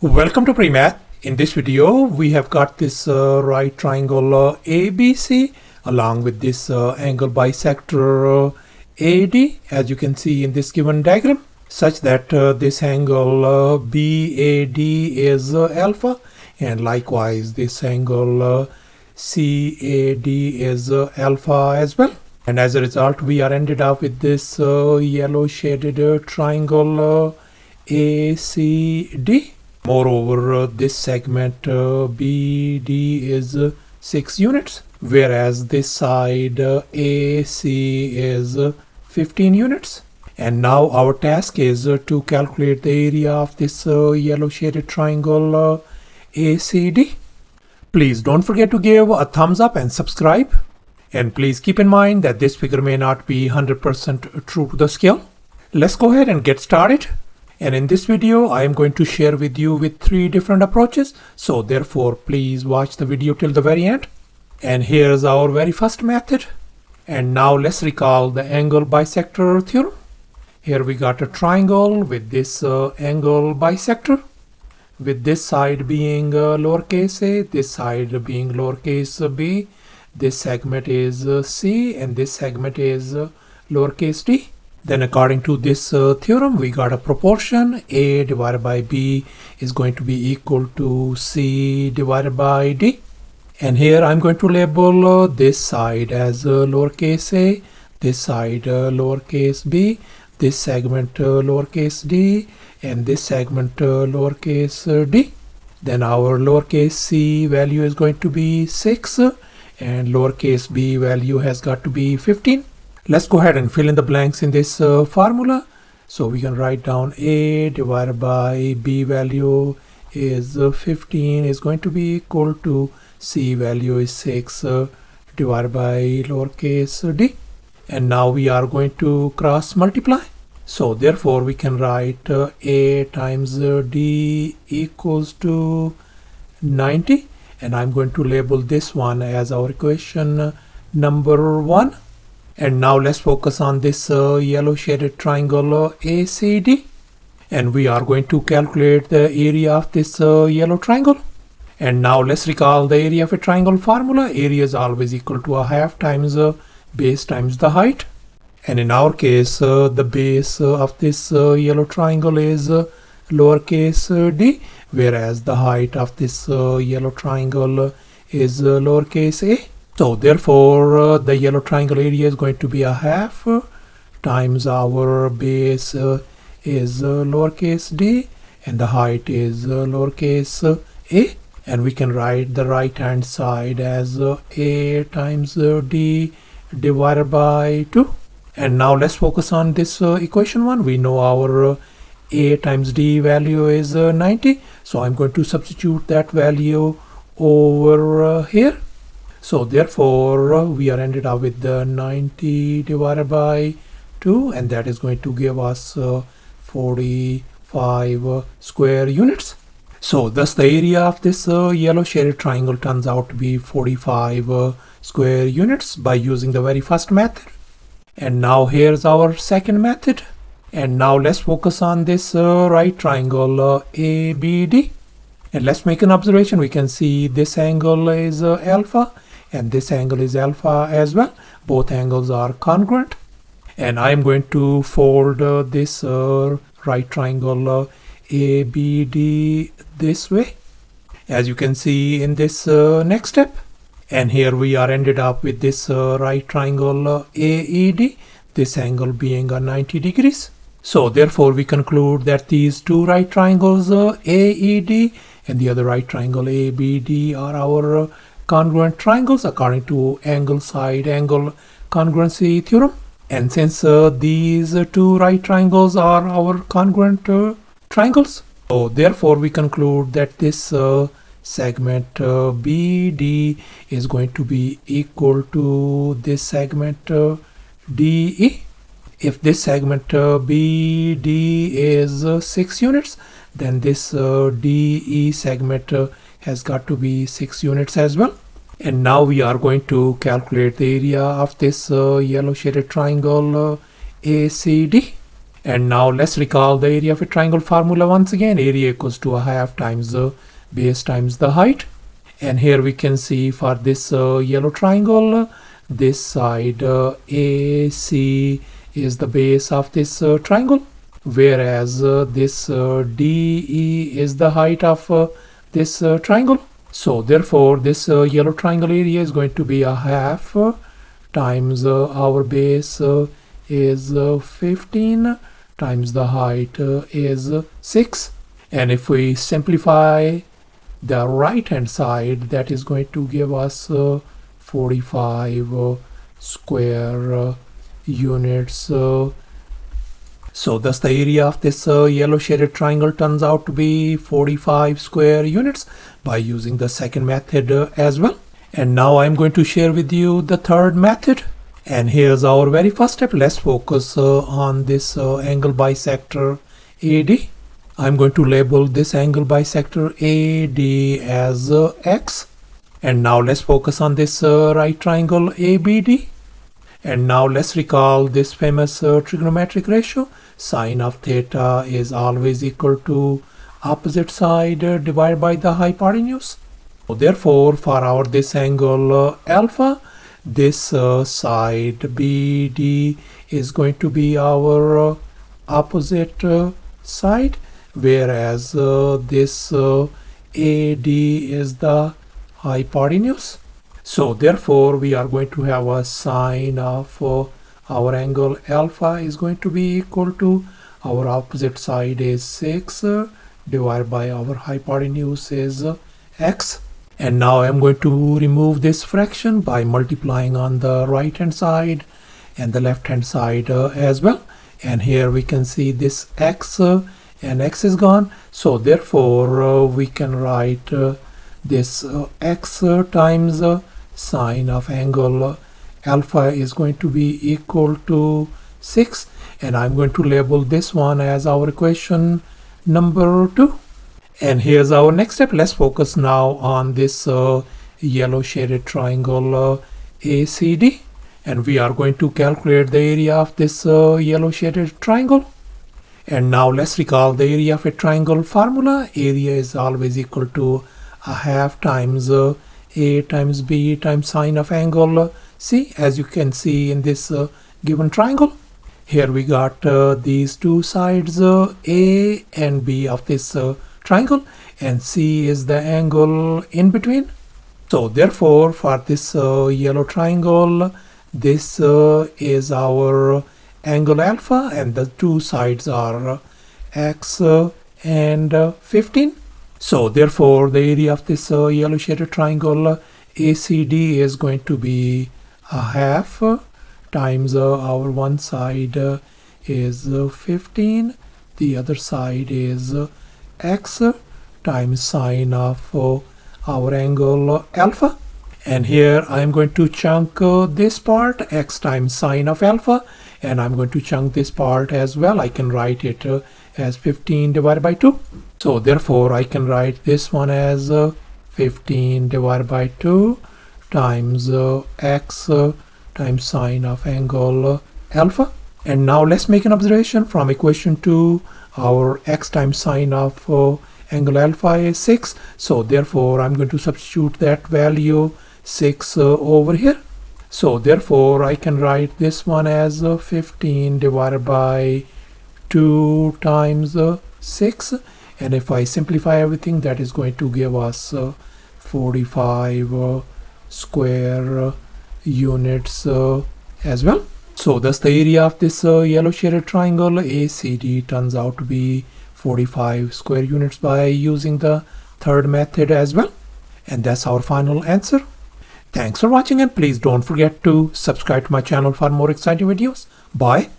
Welcome to PreMath. In this video, we have got this uh, right triangle uh, ABC along with this uh, angle bisector uh, AD as you can see in this given diagram such that uh, this angle uh, BAD is alpha and likewise this angle CAD is alpha as well. And as a result, we are ended up with this yellow shaded triangle ACD Moreover, uh, this segment uh, BD is uh, 6 units, whereas this side AC is 15 units. And now our task is to calculate the area of this yellow shaded triangle ACD. Please don't forget to give a thumbs up and subscribe. And please keep in mind that this figure may not be 100% true to the scale. Let's go ahead and get started. And in this video, I am going to share with you with three different approaches. So therefore, please watch the video till the very end. And here's our very first method. And now let's recall the angle bisector theorem. Here we got a triangle with this uh, angle bisector with this side being uh, lowercase a, this side being lowercase b, this segment is uh, c and this segment is uh, lowercase d. Then according to this uh, theorem, we got a proportion A divided by B is going to be equal to C divided by D. And here I'm going to label uh, this side as uh, lowercase a, this side uh, lowercase b, this segment uh, lowercase d, and this segment uh, lowercase d. Then our lowercase c value is going to be 6 and lowercase b value has got to be 15 let's go ahead and fill in the blanks in this uh, formula. So we can write down a divided by b value is uh, 15 is going to be equal to c value is 6 uh, divided by lowercase d. And now we are going to cross multiply. So therefore we can write uh, a times uh, d equals to 90 and I'm going to label this one as our equation number one and now let's focus on this uh, yellow shaded triangle uh, ACD and we are going to calculate the area of this uh, yellow triangle. And now let's recall the area of a triangle formula. Area is always equal to a half times uh, base times the height. And in our case uh, the base uh, of this yellow triangle is lowercase d whereas the height of this yellow triangle is lowercase a so therefore uh, the yellow triangle area is going to be a half uh, times our base uh, is uh, lowercase d and the height is uh, lowercase a. And we can write the right hand side as a times d divided by 2 and now let's focus on this equation one. We know our a times d value is 90 so I'm going to substitute that value over here so therefore uh, we are ended up with the 90 divided by 2 and that is going to give us uh, 45 uh, square units. So thus the area of this uh, yellow shaded triangle turns out to be 45 uh, square units by using the very first method. And now here's our second method. And now let's focus on this uh, right triangle ABD and let's make an observation. We can see this angle is alpha and this angle is alpha as well. Both angles are congruent. And I am going to fold uh, this uh, right triangle uh, ABD this way. As you can see in this uh, next step. And here we are ended up with this uh, right triangle AED this angle being a 90 degrees. So therefore we conclude that these two right triangles AED and the other right triangle ABD are our congruent triangles according to angle side angle congruency theorem. And since uh, these two right triangles are our congruent uh, triangles, so therefore we conclude that this uh, segment uh, BD is going to be equal to this segment uh, DE. If this segment uh, BD is 6 units, then this DE segment has got to be 6 units as well and now we are going to calculate the area of this uh, yellow shaded triangle uh, ACD And now let's recall the area of a triangle formula once again. Area equals to a half times the base times the height. And here we can see for this uh, yellow triangle, this side uh, AC is the base of this uh, triangle whereas uh, this uh, DE is the height of uh, this uh, triangle. So therefore this uh, yellow triangle area is going to be a half uh, times uh, our base uh, is uh, 15 times the height is 6 and if we simplify the right hand side that is going to give us 45 square units so thus the area of this uh, yellow shaded triangle turns out to be 45 square units by using the second method uh, as well. And now I'm going to share with you the third method. And here's our very first step. Let's focus uh, on this uh, angle bisector AD. I'm going to label this angle bisector AD as uh, X. And now let's focus on this uh, right triangle ABD. And now let's recall this famous trigonometric ratio sine of theta is always equal to opposite side divided by the hypotenuse. So therefore, for our this angle uh, alpha, this uh, side BD is going to be our uh, opposite uh, side, whereas uh, this uh, AD is the hypotenuse. So therefore, we are going to have a sine of our angle alpha is going to be equal to our opposite side is 6 uh, divided by our hypotenuse is uh, x. And now I'm going to remove this fraction by multiplying on the right hand side and the left hand side uh, as well. And here we can see this x uh, and x is gone. So therefore uh, we can write uh, this x times sine of angle alpha is going to be equal to 6 and I'm going to label this one as our equation number 2 and here's our next step. Let's focus now on this uh, yellow shaded triangle uh, ACD and we are going to calculate the area of this uh, yellow shaded triangle. And now let's recall the area of a triangle formula. Area is always equal to a half times uh, a times b times sine of angle. C as you can see in this uh, given triangle. Here we got uh, these two sides uh, a and b of this uh, triangle. And c is the angle in between. So therefore for this uh, yellow triangle this uh, is our angle alpha. And the two sides are x and 15 so therefore the area of this yellow shaded triangle ACD is going to be a half times uh, our one side uh, is uh, 15 the other side is x times sine of our angle alpha. And here I'm going to chunk uh, this part x times sine of alpha. And I'm going to chunk this part as well. I can write it uh, as 15 divided by 2 so therefore I can write this one as uh, 15 divided by 2 times uh, x uh, times sine of angle uh, alpha. And now let's make an observation from equation 2. Our x times sine of angle alpha is 6. So therefore I'm going to substitute that value 6 over here. So therefore I can write this one as 15 divided by 2 times 6 and if I simplify everything that is going to give us 45 square uh, units uh, as well. So thus the area of this uh, yellow shaded triangle ACD turns out to be 45 square units by using the third method as well. And that's our final answer. Thanks for watching and please don't forget to subscribe to my channel for more exciting videos. Bye.